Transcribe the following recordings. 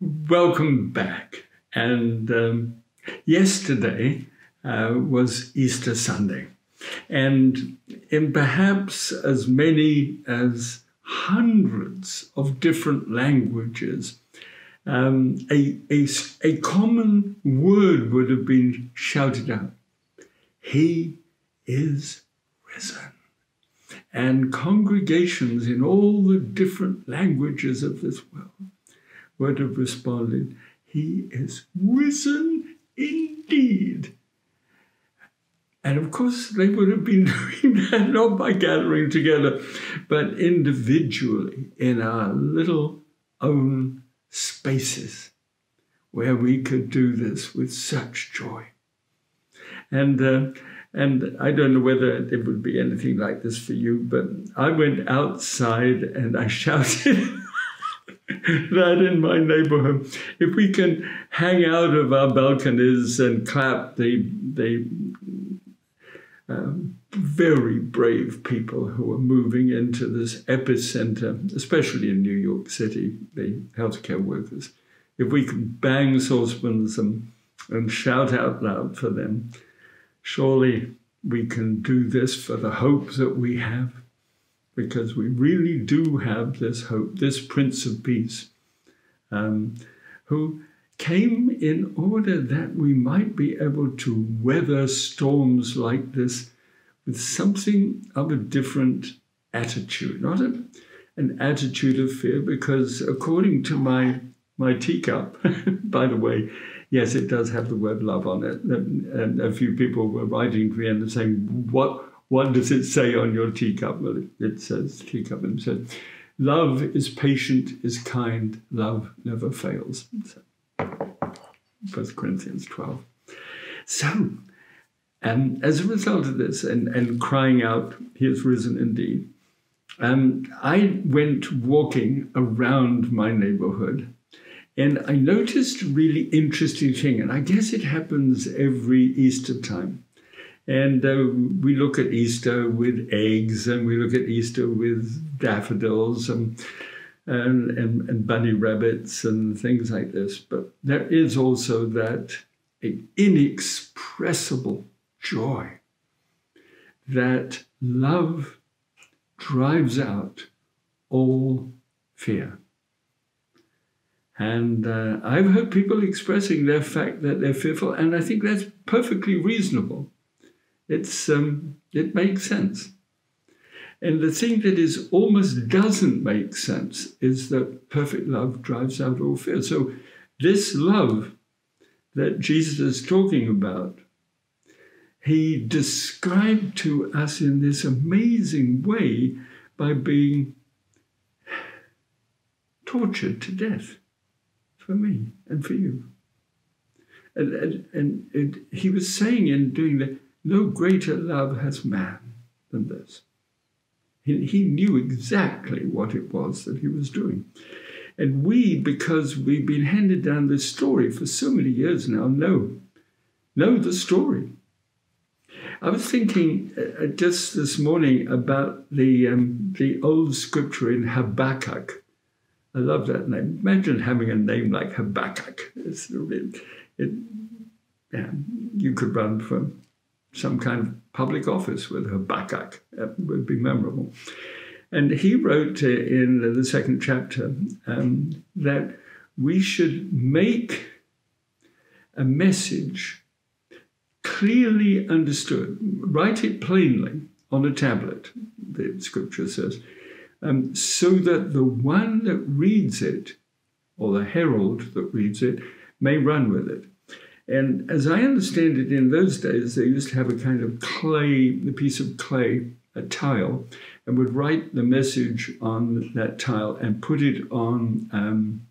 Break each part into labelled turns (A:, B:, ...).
A: welcome back. And um, yesterday uh, was Easter Sunday. And in perhaps as many as hundreds of different languages, um, a, a, a common word would have been shouted out He is risen. And congregations in all the different languages of this world would have responded, He is risen indeed. And of course, they would have been doing that not by gathering together, but individually in our little own spaces where we could do this with such joy. And uh, and I don't know whether it would be anything like this for you, but I went outside and I shouted that in my neighborhood. If we can hang out of our balconies and clap they, the um, very brave people who are moving into this epicenter, especially in New York City, the healthcare workers. If we can bang saucepans and, and shout out loud for them, surely we can do this for the hope that we have, because we really do have this hope, this Prince of Peace, um, who came in order that we might be able to weather storms like this with something of a different attitude, not a, an attitude of fear, because according to my my teacup, by the way, yes, it does have the word love on it. And a few people were writing to me and saying, "What what does it say on your teacup?" Well, it, says teacup, and said, "Love is patient, is kind. Love never fails." So, First Corinthians twelve. So and as a result of this and, and crying out, He is risen indeed, um, I went walking around my neighborhood and I noticed a really interesting thing. And I guess it happens every Easter time. And uh, we look at Easter with eggs and we look at Easter with daffodils and, and, and, and bunny rabbits and things like this. But there is also that inexpressible joy that love drives out all fear. And uh, I've heard people expressing their fact that they're fearful, and I think that's perfectly reasonable. It's um, it makes sense. And the thing that is almost doesn't make sense is that perfect love drives out all fear. So this love that Jesus is talking about he described to us in this amazing way by being tortured to death for me and for you. And, and, and he was saying in doing that, no greater love has man than this. He, he knew exactly what it was that he was doing. And we, because we've been handed down this story for so many years now, know, know the story. I was thinking uh, uh, just this morning about the um, the old scripture in Habakkuk. I love that name. Imagine having a name like Habakkuk. It's, it, yeah, you could run for some kind of public office with Habakkuk. It would be memorable. And he wrote uh, in the second chapter um, that we should make a message clearly understood, write it plainly on a tablet, the scripture says, um, so that the one that reads it, or the herald that reads it, may run with it. And as I understand it, in those days, they used to have a kind of clay, a piece of clay, a tile, and would write the message on that tile and put it on um,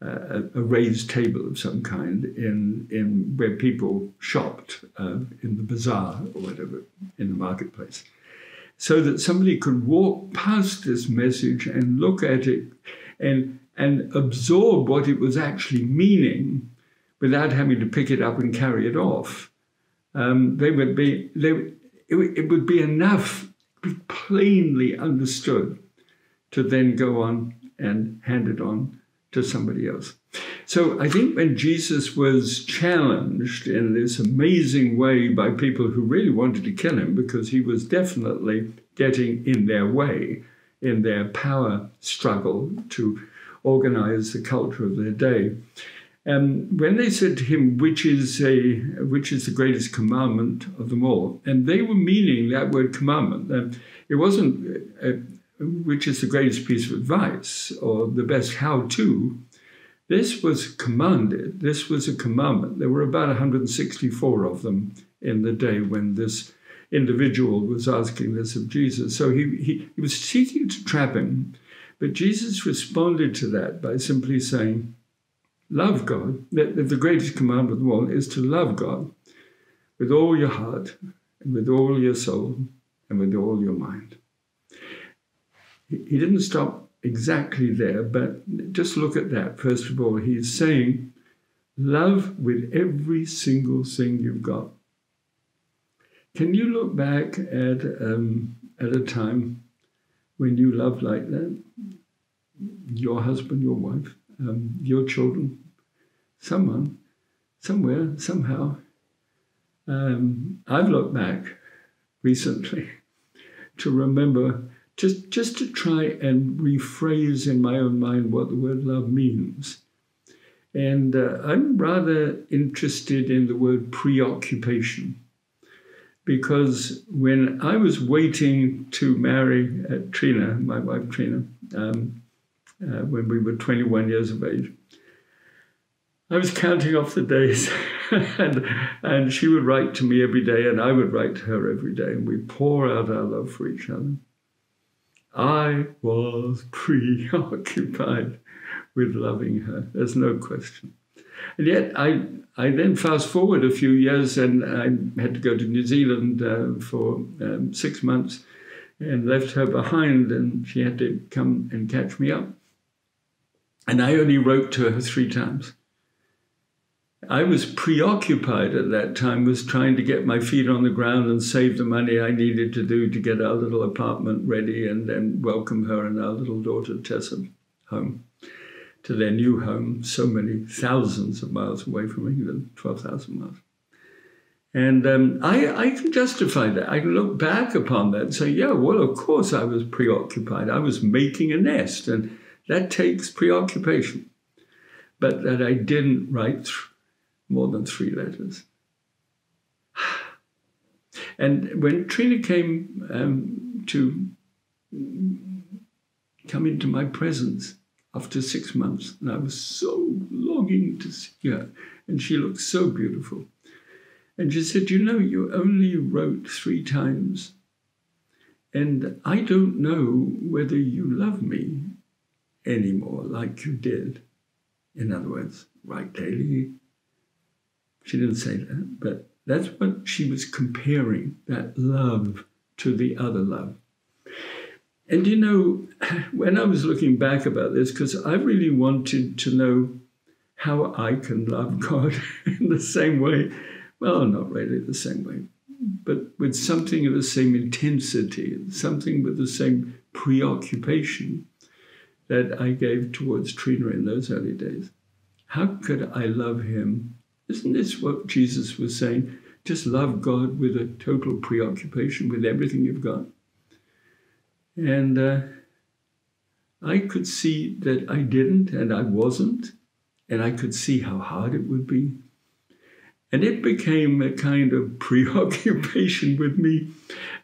A: a, a, raised table of some kind in, in where people shopped uh, in the bazaar or whatever in the marketplace, so that somebody could walk past this message and look at it and and absorb what it was actually meaning without having to pick it up and carry it off. Um, they would be they, it, it would be enough, be plainly understood, to then go on and hand it on to somebody else. So I think when Jesus was challenged in this amazing way by people who really wanted to kill him because he was definitely getting in their way in their power struggle to organize the culture of their day. And when they said to him, which is a which is the greatest commandment of them all, and they were meaning that word commandment. Um, it wasn't uh, which is the greatest piece of advice or the best how-to. This was commanded. This was a commandment. There were about 164 of them in the day when this individual was asking this of Jesus. So he, he, he was seeking to trap him, but Jesus responded to that by simply saying, Love God. The greatest commandment of all is to love God with all your heart and with all your soul and with all your mind. He didn't stop exactly there, but just look at that. First of all, he's saying, Love with every single thing you've got. Can you look back at, um, at a time when you loved like that? Your husband, your wife, um, your children, someone, somewhere, somehow. Um, I've looked back recently to remember just just to try and rephrase in my own mind what the word love means. And uh, I'm rather interested in the word preoccupation because when I was waiting to marry uh, Treena, my wife Treena, um, uh, when we were 21 years of age, I was counting off the days, and, and she would write to me every day, and I would write to her every day, and we pour out our love for each other. I was preoccupied with loving her. There's no question. And yet, I, I then fast forward a few years and I had to go to New Zealand uh, for um, six months and left her behind, and she had to come and catch me up. And I only wrote to her three times. I was preoccupied at that time was trying to get my feet on the ground and save the money I needed to do to get our little apartment ready and then welcome her and our little daughter Tessa home to their new home, so many thousands of miles away from England, 12,000 miles. And um, I, I can justify that. I can look back upon that and say, yeah, well, of course I was preoccupied. I was making a nest, and that takes preoccupation. But that I didn't write more than three letters. And when Treena came um, to come into my presence after six months, and I was so longing to see her, and she looked so beautiful. And she said, You know, you only wrote three times, and I don't know whether you love me anymore like you did. In other words, write daily, she didn't say that, but that's what she was comparing that love to the other love. And you know, when I was looking back about this, because I really wanted to know how I can love God in the same way. Well, not really the same way, but with something of the same intensity, something with the same preoccupation that I gave towards Treena in those early days. How could I love him isn't this what Jesus was saying? Just love God with a total preoccupation with everything you've got. And uh, I could see that I didn't and I wasn't, and I could see how hard it would be. And it became a kind of preoccupation with me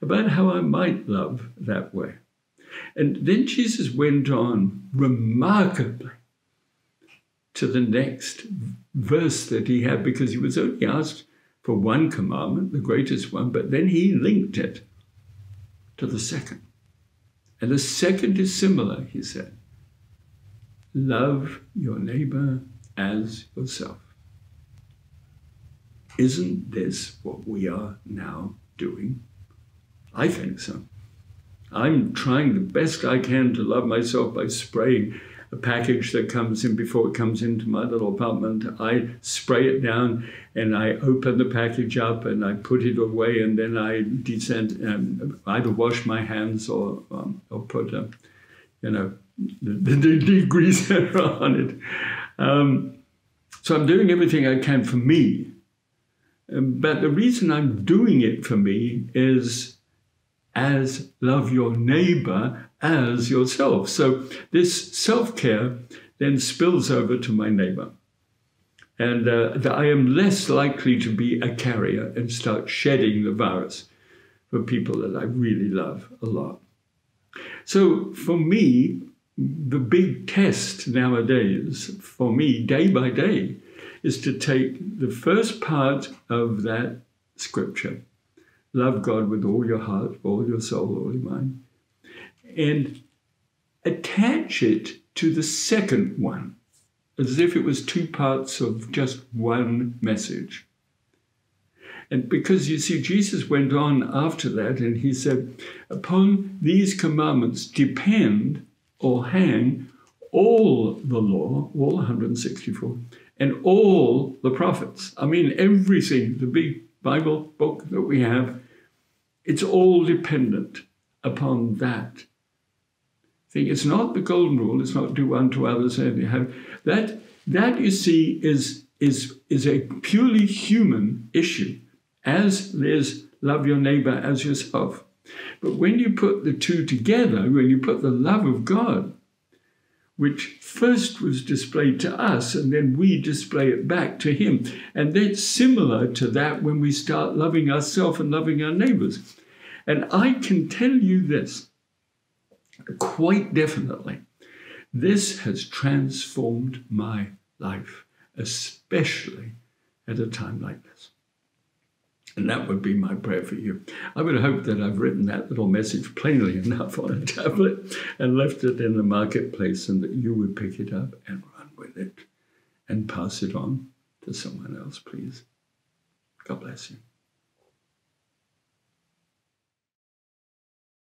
A: about how I might love that way. And then Jesus went on remarkably to the next verse that he had because he was only asked for one commandment, the greatest one, but then he linked it to the second. And the second is similar, he said love your neighbor as yourself. Isn't this what we are now doing? I think so. I'm trying the best I can to love myself by spraying a package that comes in before it comes into my little apartment. I spray it down and I open the package up and I put it away and then I descend, um, either wash my hands or um, or put a, you know the, the degrees are on it. Um, so I'm doing everything I can for me. Um, but the reason I'm doing it for me is as love your neighbor as yourself. So this self care then spills over to my neighbor. And uh, I am less likely to be a carrier and start shedding the virus for people that I really love a lot. So for me, the big test nowadays, for me, day by day, is to take the first part of that scripture love God with all your heart, all your soul, all your mind, and attach it to the second one, as if it was two parts of just one message. And because you see, Jesus went on after that and he said, Upon these commandments depend or hang all the law, all 164, and all the prophets. I mean, everything, the big Bible book that we have, it's all dependent upon that thing. It's not the golden rule. It's not do unto others anything. Have that. That you see is is is a purely human issue, as there's love your neighbor as yourself. But when you put the two together, when you put the love of God, which first was displayed to us, and then we display it back to Him, and that's similar to that when we start loving ourselves and loving our neighbors. And I can tell you this quite definitely. This has transformed my life, especially at a time like this. And that would be my prayer for you. I would hope that I've written that little message plainly enough on a tablet and left it in the marketplace and that you would pick it up and run with it and pass it on to someone else, please. God bless you.